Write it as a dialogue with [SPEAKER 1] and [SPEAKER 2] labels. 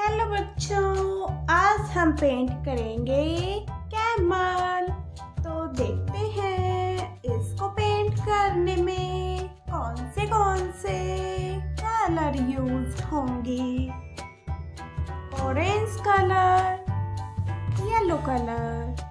[SPEAKER 1] Hello बच्चों, आज हम पेंट करेंगे कैमल। तो देखते हैं इसको पेंट करने में कौन से कौन से कलर यूज़ होंगे। Orange colour yellow colour